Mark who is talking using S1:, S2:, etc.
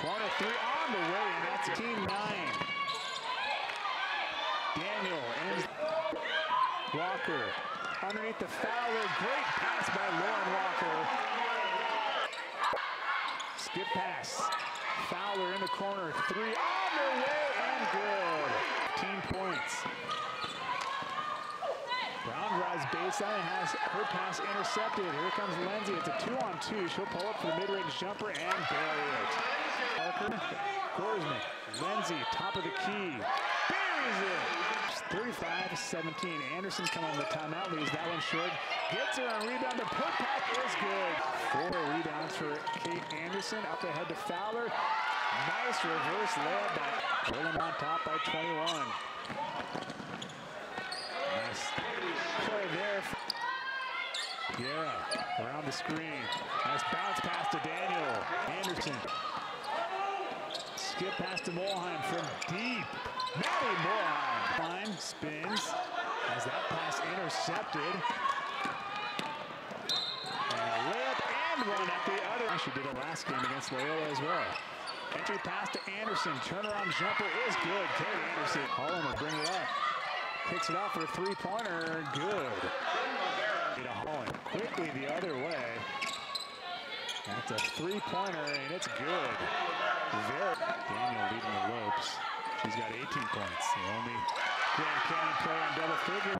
S1: Quarter three on the way, and that's team nine. Daniel and Walker underneath the Fowler. Great pass by Lauren Walker. Skip pass. Fowler in the corner. Three on the way and good. Team points. Brown drives baseline has her pass intercepted. Here comes Lindsay. It's a two-on-two. 2 She'll pull up for the mid-range jumper and bury it. Parker, Gorsman, Lindsay, top of the key. Buries it. 35-17. Anderson coming on the timeout, leaves that one short. Gets her on rebound. The putback is good. Four rebounds for Kate Anderson. Up ahead to Fowler. Nice reverse layup by Portland on top by 21. Nice play there. Yeah, around the screen. Nice bounce pass to Daniel. Anderson. Skip pass to Muhlheim from deep. Maddie Muhlheim. Line spins. Has that pass intercepted. And a layup and one at the other. She did it last game against Loyola as well. Entry pass to Anderson. Turnaround jumper is good. Kate Anderson. Holland will bring it up. Kicks it off for a three-pointer. Good. To Holland. Quickly the other. That's a three-pointer, and it's good. Very Daniel leading the ropes. She's got 18 points. The only Grand Canyon player in double figures.